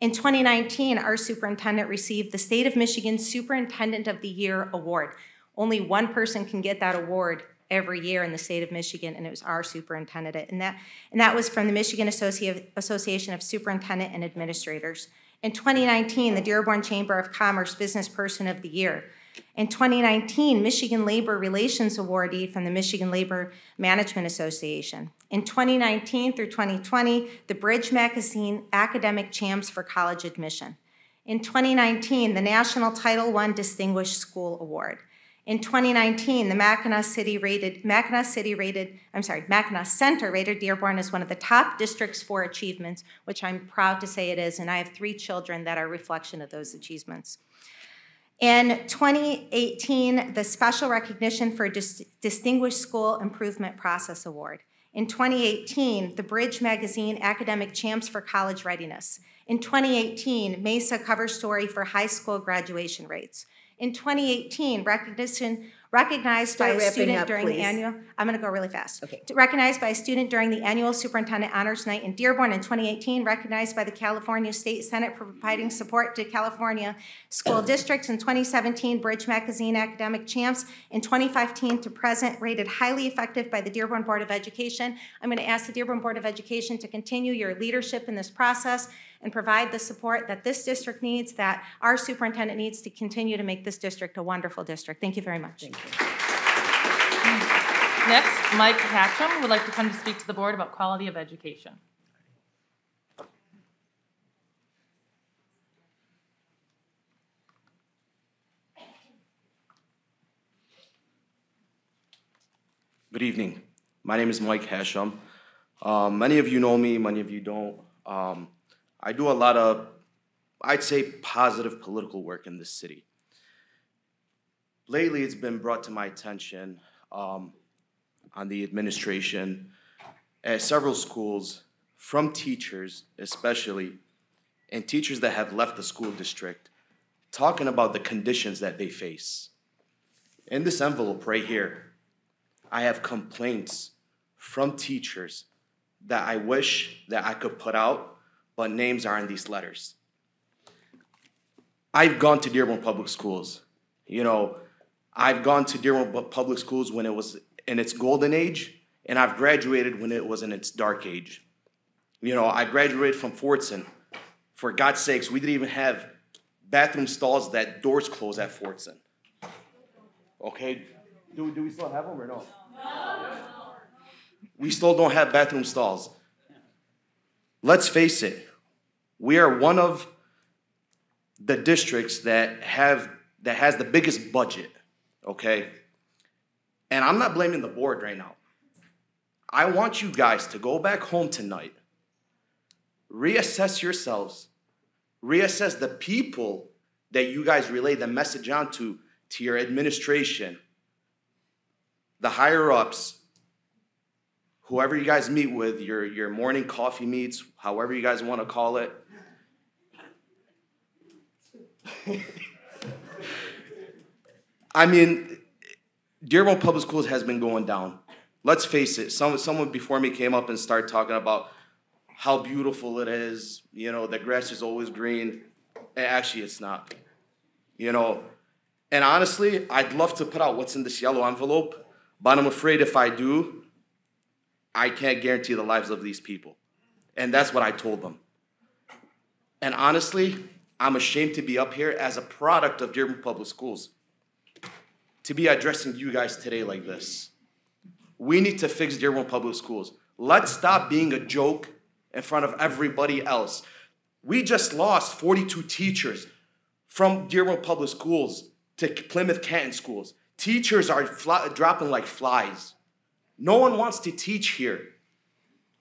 In 2019, our superintendent received the State of Michigan Superintendent of the Year Award. Only one person can get that award every year in the state of Michigan, and it was our superintendent. And that, and that was from the Michigan Associ- Association of Superintendent and Administrators. In 2019, the Dearborn Chamber of Commerce Business Person of the Year. In 2019, Michigan Labor Relations Awardee from the Michigan Labor Management Association. In 2019 through 2020, the Bridge Magazine Academic Champs for College Admission. In 2019, the National Title I Distinguished School Award. In 2019, the Mackinac City rated, Mackinac City rated, I'm sorry, Mackinac Center rated Dearborn as one of the top districts for achievements, which I'm proud to say it is, and I have three children that are a reflection of those achievements. In 2018, the Special Recognition for Dis- Distinguished School Improvement Process Award. In 2018, the Bridge Magazine Academic Champs for College Readiness. In 2018, Mesa Cover Story for High School Graduation Rates. In 2018, recognition recognized by a student up, during the annual. I'm going to go really fast. Okay. Recognized by a student during the annual Superintendent Honors Night in Dearborn in 2018. Recognized by the California State Senate for providing support to California school districts in 2017. Bridge Magazine Academic Champs in 2015 to present. Rated highly effective by the Dearborn Board of Education. I'm going to ask the Dearborn Board of Education to continue your leadership in this process and provide the support that this district needs, that our superintendent needs to continue to make this district a wonderful district. Thank you very much. Next, Mike Hatcham would like to come to speak to the board about quality of education. Good evening. My name is Mike Hashem. Um, many of you know me, many of you don't. Um, I do a lot of, I'd say, positive political work in this city. Lately, it's been brought to my attention um, on the administration at several schools from teachers, especially, and teachers that have left the school district, talking about the conditions that they face. In this envelope right here, I have complaints from teachers that I wish that I could put out, but names are in these letters. I've gone to Dearborn Public Schools. You know, I've gone to Dearborn Public Schools when it was in its golden age, and I've graduated when it was in its dark age. You know, I graduated from Fordson. For God's sakes, we didn't even have bathroom stalls that doors close at Fordson. Okay, do, do we still have them or no? no? We still don't have bathroom stalls. Let's face it, we are one of the districts that have that has the biggest budget, okay? And I'm not blaming the board right now. I want you guys to go back home tonight, reassess yourselves, reassess the people that you guys relay the message on to, to your administration, the higher ups, whoever you guys meet with, your, your morning coffee meets, however you guys want to call it. I mean, Dearborn Public Schools has been going down. Let's face it, some, someone before me came up and started talking about how beautiful it is, you know, the grass is always green. And actually, it's not. You know, and honestly, I'd love to put out what's in this yellow envelope, but I'm afraid if I do, I can't guarantee the lives of these people. And that's what I told them. And honestly, I'm ashamed to be up here as a product of Dearborn Public Schools to be addressing you guys today like this. We need to fix Dearborn Public Schools. Let's stop being a joke in front of everybody else. We just lost 42 teachers from Dearborn Public Schools to Plymouth Canton Schools. Teachers are fly, dropping like flies. No one wants to teach here.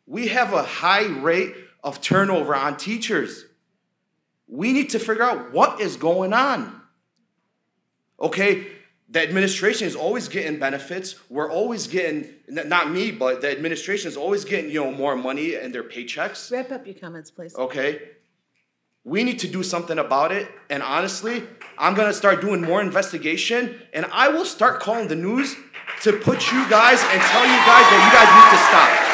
We have a high rate of turnover on teachers. We need to figure out what is going on. Okay, the administration is always getting benefits. We're always getting, not me, but the administration is always getting, you know, more money in their paychecks. Wrap up your comments, please. Okay. We need to do something about it. And honestly, I'm gonna start doing more investigation and I will start calling the news to put you guys and tell you guys that you guys need to stop.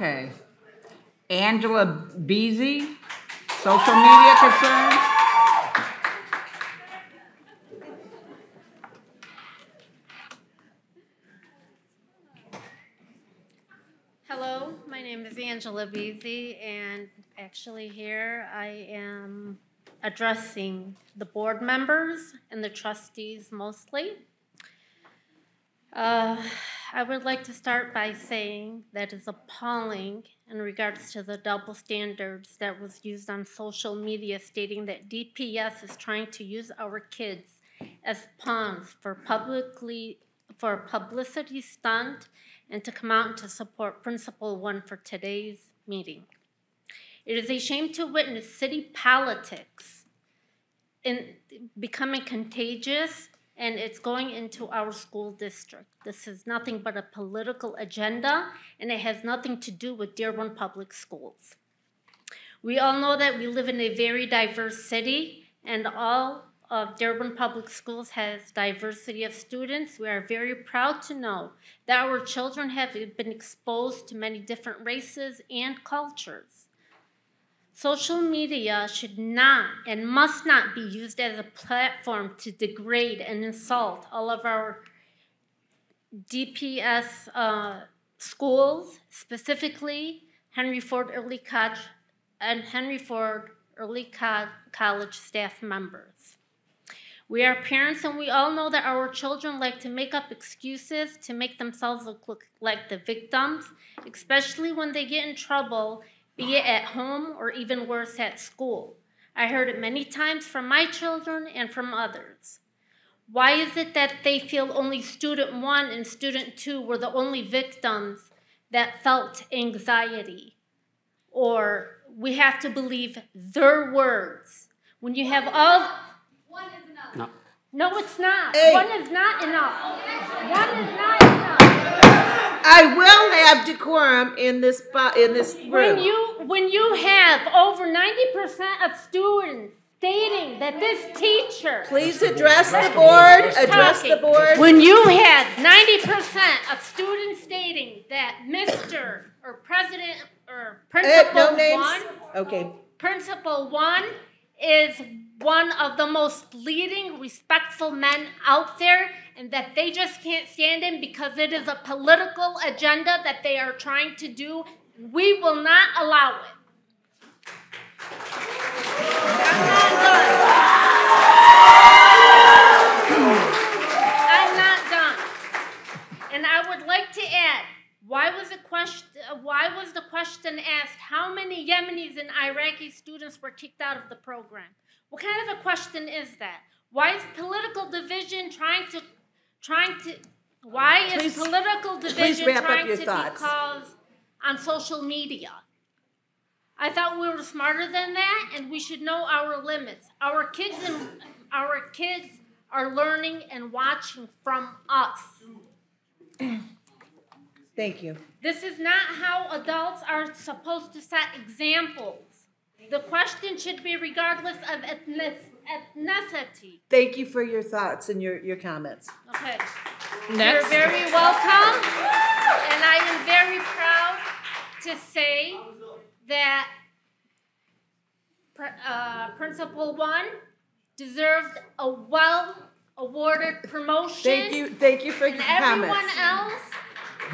Okay. Angela Beasy, social media concerns? Hello, my name is Angela Beasy, and actually here I am addressing the board members and the trustees mostly. Uh, I would like to start by saying that it's appalling in regards to the double standards that was used on social media stating that DPS is trying to use our kids as pawns for publicly for a publicity stunt and to come out to support Principal One for today's meeting. It is a shame to witness city politics in becoming contagious and it's going into our school district. This is nothing but a political agenda and it has nothing to do with Dearborn Public Schools. We all know that we live in a very diverse city and all of Dearborn Public Schools has diversity of students. We are very proud to know that our children have been exposed to many different races and cultures. Social media should not and must not be used as a platform to degrade and insult all of our DPS uh, schools, specifically Henry Ford Early College and Henry Ford Early Co- College staff members. We are parents and we all know that our children like to make up excuses to make themselves look, look like the victims, especially when they get in trouble, be it at home or even worse at school. I heard it many times from my children and from others. Why is it that they feel only student one and student two were the only victims that felt anxiety? Or we have to believe their words. When you have all One is enough. No. no, it's not. Hey. One is not enough. One is not enough. I will have decorum in this, in this room. When you when you have over ninety percent of students stating that this teacher Please address the board, address the board. When you have ninety percent of students stating that Mr. or President or uh, Principal no names? one Okay. Principal one is one of the most leading, respectful men out there, and that they just can't stand him because it is a political agenda that they are trying to do. We will not allow it. I'm not done. I'm not done. And I would like to add, why was question why was the question asked how many Yemenis and Iraqi students were kicked out of the program? What kind of a question is that? Why is political division trying to trying to why is political division trying to thoughts. be caused on social media? I thought we were smarter than that, and we should know our limits. Our kids and our kids are learning and watching from us. Thank you. This is not how adults are supposed to set examples. The question should be regardless of ethnicity. Thank you for your thoughts and your, your comments. Okay. Next. You're very welcome, and I am very proud to say that pr- uh, Principal One deserved a well awarded promotion. Thank you, thank you for And your everyone comments. else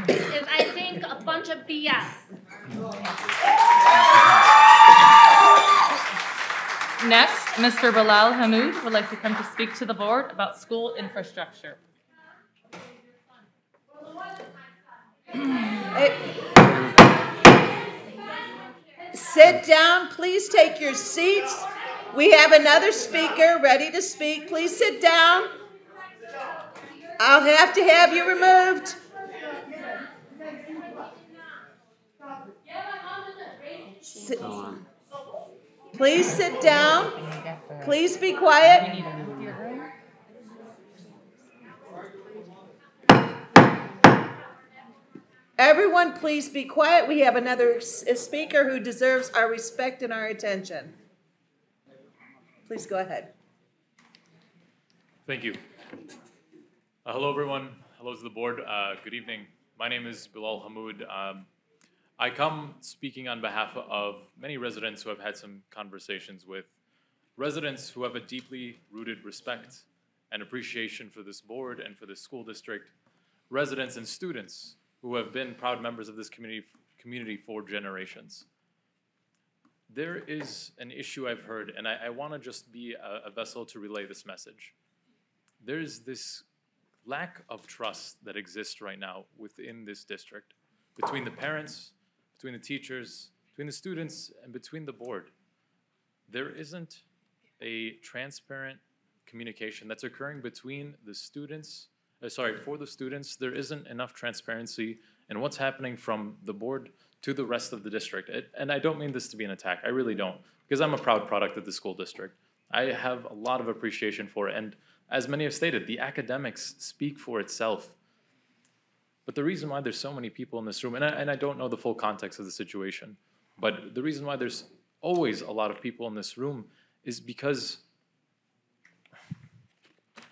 is, I think, a bunch of BS. Next, Mr. Bilal Hamid would like to come to speak to the board about school infrastructure. Sit down, please take your seats. We have another speaker ready to speak. Please sit down. I'll have to have you removed. Sit- Please sit down. Please be quiet. Everyone, please be quiet. We have another speaker who deserves our respect and our attention. Please go ahead. Thank you. Uh, hello, everyone. Hello to the board. Uh, good evening. My name is Bilal Hamoud. Um, I come speaking on behalf of many residents who have had some conversations with residents who have a deeply rooted respect and appreciation for this board and for this school district, residents and students who have been proud members of this community, community for generations. There is an issue I've heard, and I, I want to just be a, a vessel to relay this message. There is this lack of trust that exists right now within this district between the parents, between the teachers, between the students, and between the board. There isn't a transparent communication that's occurring between the students, uh, sorry, for the students. There isn't enough transparency in what's happening from the board to the rest of the district. It, and I don't mean this to be an attack, I really don't, because I'm a proud product of the school district. I have a lot of appreciation for it. And as many have stated, the academics speak for itself. But the reason why there's so many people in this room, and I, and I don't know the full context of the situation, but the reason why there's always a lot of people in this room is because,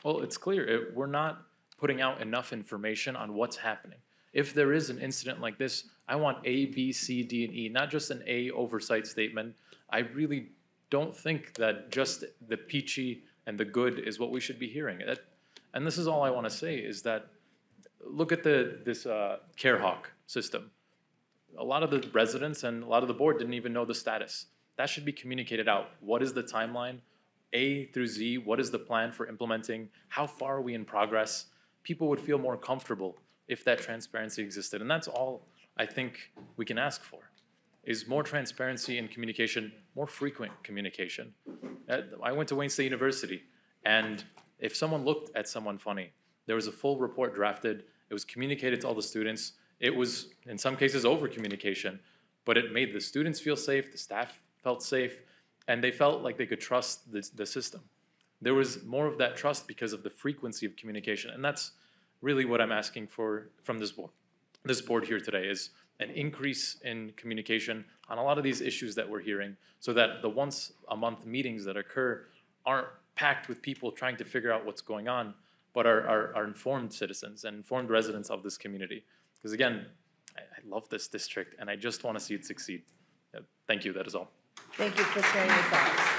well, it's clear it, we're not putting out enough information on what's happening. If there is an incident like this, I want A, B, C, D, and E, not just an A oversight statement. I really don't think that just the peachy and the good is what we should be hearing. That, and this is all I want to say is that look at the this uh, CareHawk system. A lot of the residents and a lot of the board didn't even know the status. That should be communicated out. What is the timeline? A through Z, what is the plan for implementing? How far are we in progress? People would feel more comfortable if that transparency existed. And that's all I think we can ask for is more transparency and communication, more frequent communication. Uh, I went to Wayne State University, and if someone looked at someone funny, there was a full report drafted. It was communicated to all the students. It was, in some cases, over communication, but it made the students feel safe, the staff felt safe, and they felt like they could trust the, the system. There was more of that trust because of the frequency of communication, and that's really what I'm asking for from this board. This board here today is an increase in communication on a lot of these issues that we're hearing so that the once a month meetings that occur aren't packed with people trying to figure out what's going on, but are, are, are informed citizens and informed residents of this community. Because again, I, I love this district and I just want to see it succeed. Thank you, that is all. Thank you for sharing your thoughts.